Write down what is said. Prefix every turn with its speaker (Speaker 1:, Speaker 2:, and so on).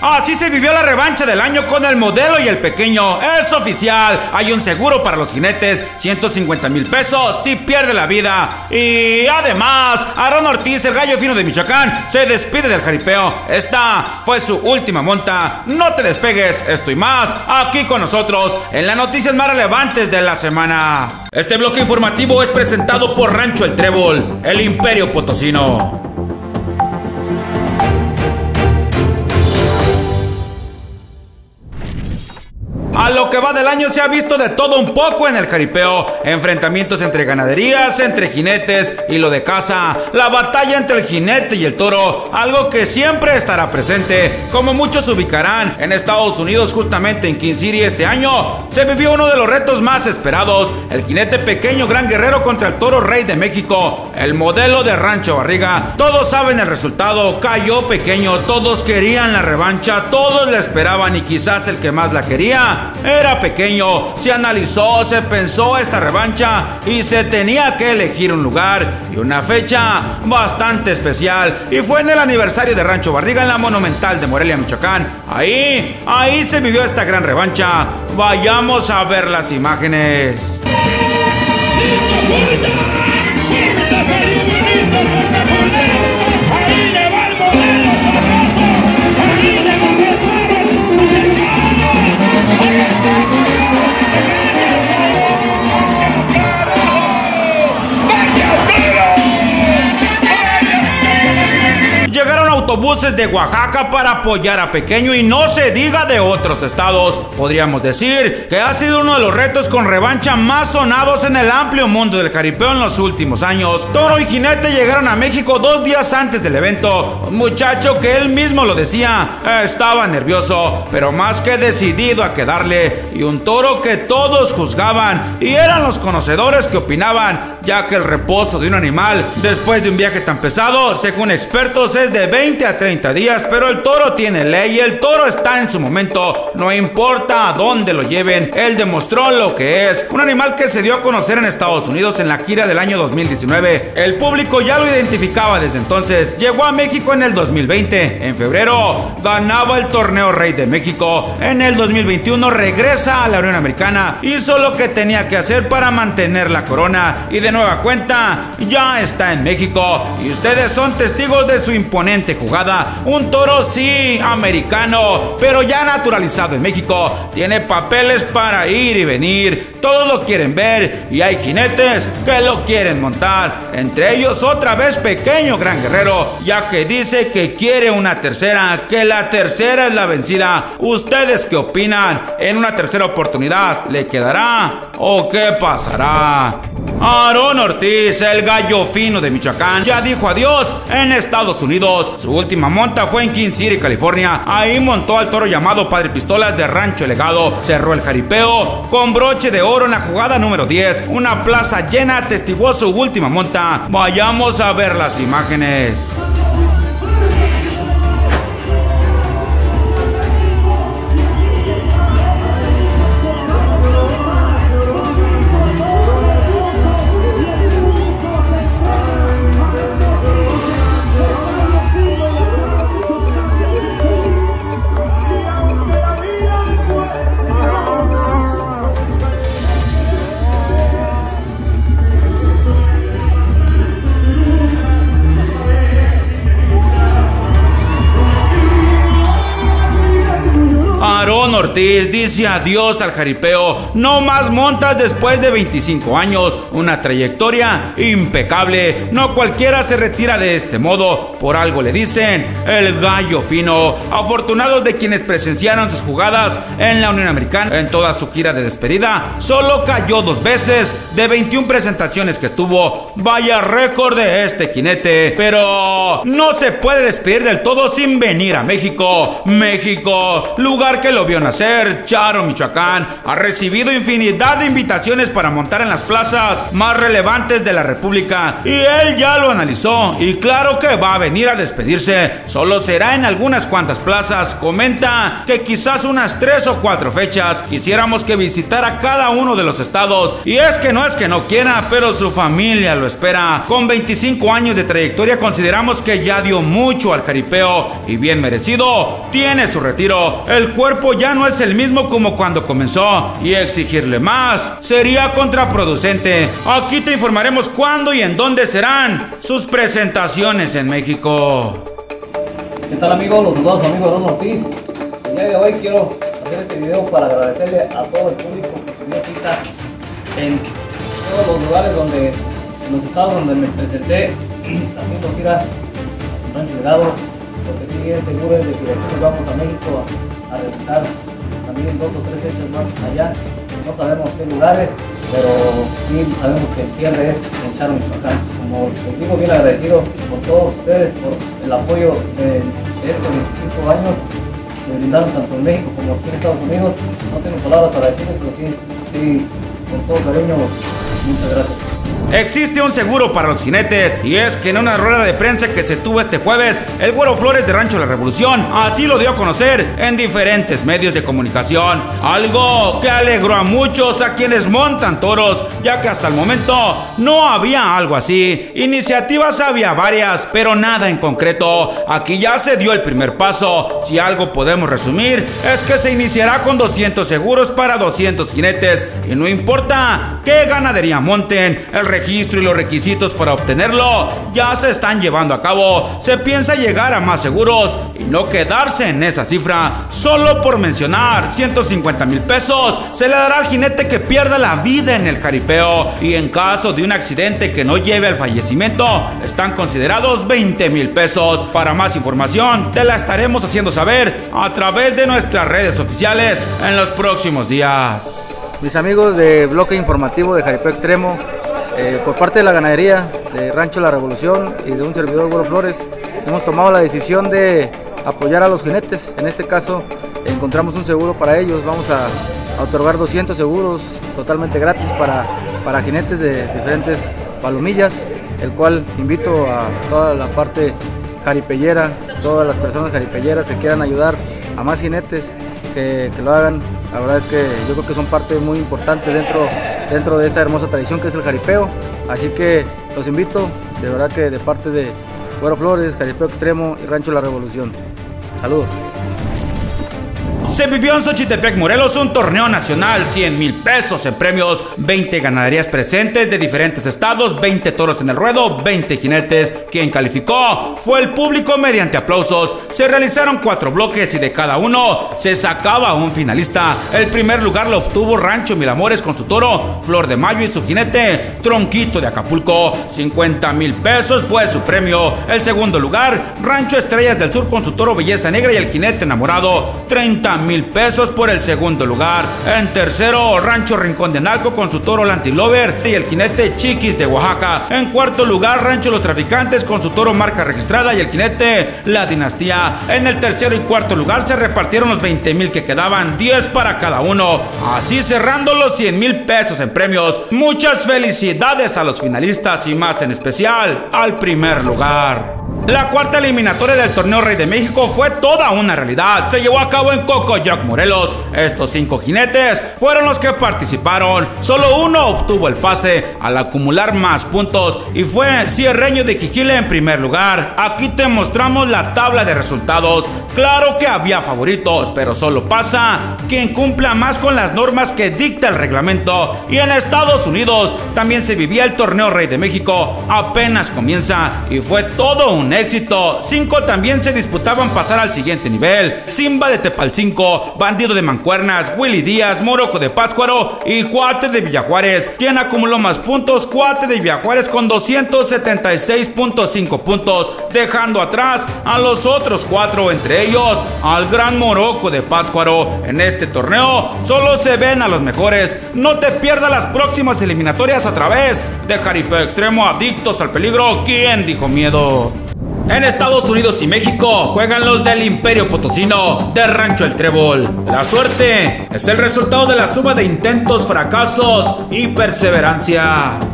Speaker 1: Así se vivió la revancha del año con el modelo y el pequeño. Es oficial. Hay un seguro para los jinetes. 150 mil pesos si pierde la vida. Y además, Aaron Ortiz, el gallo fino de Michoacán, se despide del jaripeo. Esta fue su última monta. No te despegues. Esto y más aquí con nosotros en las noticias más relevantes de la semana. Este bloque informativo es presentado por Rancho El Trébol, el Imperio Potosino. A lo que va del año se ha visto de todo un poco en el jaripeo. Enfrentamientos entre ganaderías, entre jinetes y lo de caza. La batalla entre el jinete y el toro, algo que siempre estará presente. Como muchos ubicarán, en Estados Unidos, justamente en King City este año, se vivió uno de los retos más esperados. El jinete pequeño gran guerrero contra el toro rey de México. El modelo de Rancho Barriga. Todos saben el resultado. Cayó pequeño. Todos querían la revancha. Todos la esperaban y quizás el que más la quería era pequeño, se analizó, se pensó esta revancha y se tenía que elegir un lugar y una fecha bastante especial. Y fue en el aniversario de Rancho Barriga en la Monumental de Morelia, Michoacán. Ahí, ahí se vivió esta gran revancha. Vayamos a ver las imágenes. De Oaxaca para apoyar a Pequeño y no se diga de otros estados. Podríamos decir que ha sido uno de los retos con revancha más sonados en el amplio mundo del jaripeo en los últimos años. Toro y Jinete llegaron a México dos días antes del evento. Un muchacho que él mismo lo decía, estaba nervioso, pero más que decidido a quedarle. Y un toro que todos juzgaban y eran los conocedores que opinaban, ya que el reposo de un animal después de un viaje tan pesado, según expertos, es de 20 a 30 pero el toro tiene ley, el toro está en su momento, no importa a dónde lo lleven, él demostró lo que es, un animal que se dio a conocer en Estados Unidos en la gira del año 2019, el público ya lo identificaba desde entonces, llegó a México en el 2020, en febrero ganaba el torneo Rey de México, en el 2021 regresa a la Unión Americana, hizo lo que tenía que hacer para mantener la corona. Y de nueva cuenta ya está en México. Y ustedes son testigos de su imponente un toro sí, americano, pero ya naturalizado en México. Tiene papeles para ir y venir. Todos lo quieren ver y hay jinetes que lo quieren montar. Entre ellos otra vez pequeño gran guerrero, ya que dice que quiere una tercera, que la tercera es la vencida. ¿Ustedes qué opinan? ¿En una tercera oportunidad le quedará o qué pasará? Aaron Ortiz, el gallo fino de Michoacán, ya dijo adiós en Estados Unidos. Su última monta fue en King City, California. Ahí montó al toro llamado Padre Pistolas de Rancho Legado. Cerró el jaripeo con broche de oro en la jugada número 10. Una plaza llena atestiguó su última monta. Vayamos a ver las imágenes. Ortiz dice adiós al jaripeo. No más montas después de 25 años. Una trayectoria impecable. No cualquiera se retira de este modo. Por algo le dicen el gallo fino. Afortunados de quienes presenciaron sus jugadas en la Unión Americana en toda su gira de despedida. Solo cayó dos veces de 21 presentaciones que tuvo. Vaya récord de este jinete. Pero no se puede despedir del todo sin venir a México. México, lugar que lo vio nacer Charo, Michoacán, ha recibido infinidad de invitaciones para montar en las plazas más relevantes de la República y él ya lo analizó y claro que va a venir a despedirse, solo será en algunas cuantas plazas, comenta que quizás unas tres o cuatro fechas quisiéramos que visitara cada uno de los estados y es que no es que no quiera, pero su familia lo espera. Con 25 años de trayectoria consideramos que ya dio mucho al jaripeo y bien merecido, tiene su retiro. El cuerpo ya no es el mismo como cuando comenzó y exigirle más sería contraproducente. Aquí te informaremos cuándo y en dónde serán sus presentaciones en México.
Speaker 2: ¿Qué tal amigos? Los saludos amigos Ron Ortiz. El día de hoy quiero hacer este video para agradecerle a todo el público que dio cita en todos los lugares donde, en los estados donde me presenté haciendo gira en Rancho Delgado, porque sí es seguro de que después vamos a México a realizar también dos o tres fechas más allá. No sabemos qué lugares, pero sí sabemos que el cierre es en Charo, Michoacán. Como les digo, bien agradecido por todos ustedes, por el apoyo de estos 25 años que brindaron tanto en México como aquí en Estados Unidos. No tengo palabras para decirles, pero sí, sí, con todo cariño, muchas gracias.
Speaker 1: Existe un seguro para los jinetes y es que en una rueda de prensa que se tuvo este jueves, el Güero Flores de Rancho La Revolución así lo dio a conocer en diferentes medios de comunicación. Algo que alegró a muchos a quienes montan toros, ya que hasta el momento no había algo así. Iniciativas había varias, pero nada en concreto. Aquí ya se dio el primer paso. Si algo podemos resumir, es que se iniciará con 200 seguros para 200 jinetes y no importa qué ganadería monten, el registro y los requisitos para obtenerlo ya se están llevando a cabo. Se piensa llegar a más seguros y no quedarse en esa cifra. Solo por mencionar 150 mil pesos se le dará al jinete que pierda la vida en el jaripeo y en caso de un accidente que no lleve al fallecimiento están considerados 20 mil pesos. Para más información te la estaremos haciendo saber a través de nuestras redes oficiales en los próximos días.
Speaker 3: Mis amigos de Bloque Informativo de Jaripeo Extremo, eh, por parte de la ganadería de Rancho La Revolución y de un servidor Güero Flores, hemos tomado la decisión de apoyar a los jinetes. En este caso, encontramos un seguro para ellos. Vamos a, otorgar 200 seguros totalmente gratis para, para jinetes de diferentes palomillas, el cual invito a toda la parte jaripellera, todas las personas jaripelleras que quieran ayudar a más jinetes que, que lo hagan. La verdad es que yo creo que son parte muy importante dentro dentro de esta hermosa tradición que es el jaripeo. Así que los invito, de verdad que de parte de Güero Flores, Jaripeo Extremo y Rancho La Revolución. Saludos.
Speaker 1: Se vivió en Xochitepec, Morelos, un torneo nacional, 100 mil pesos en premios, 20 ganaderías presentes de diferentes estados, 20 toros en el ruedo, 20 jinetes. Quien calificó fue el público mediante aplausos. Se realizaron cuatro bloques y de cada uno se sacaba un finalista. El primer lugar lo obtuvo Rancho Milamores con su toro, Flor de Mayo y su jinete, Tronquito de Acapulco. 50 mil pesos fue su premio. El segundo lugar, Rancho Estrellas del Sur con su toro Belleza Negra y el jinete enamorado, 30 mil pesos por el segundo lugar. En tercero, Rancho Rincón de Nalco con su toro Lantilover y el jinete Chiquis de Oaxaca. En cuarto lugar, Rancho Los Traficantes con su toro marca registrada y el jinete La Dinastía. En el tercero y cuarto lugar se repartieron los 20 mil que quedaban, 10 para cada uno. Así cerrando los 100 mil pesos en premios. Muchas felicidades a los finalistas y más en especial al primer lugar. La cuarta eliminatoria del torneo Rey de México fue toda una realidad. Se llevó a cabo en Cocoyoc, Morelos. Estos cinco jinetes fueron los que participaron. Solo uno obtuvo el pase al acumular más puntos y fue Cierreño de Quijile en primer lugar. Aquí te mostramos la tabla de resultados. Claro que había favoritos, pero solo pasa quien cumpla más con las normas que dicta el reglamento. Y en Estados Unidos también se vivía el torneo Rey de México. Apenas comienza y fue todo un éxito. Cinco también se disputaban pasar al siguiente nivel. Simba de Tepalcinco, Bandido de Mancuernas, Willy Díaz, Moroco de Pátzcuaro y Cuate de Villajuárez. Quien acumuló más puntos, Cuate de Villajuárez con 276.5 puntos, dejando atrás a los otros cuatro, entre ellos al Gran Moroco de Pátzcuaro. En este torneo solo se ven a los mejores. No te pierdas las próximas eliminatorias a través de Jaripeo Extremo Adictos al Peligro. ¿Quién dijo miedo? En Estados Unidos y México juegan los del Imperio Potosino de Rancho El Trébol. La suerte es el resultado de la suma de intentos, fracasos y perseverancia.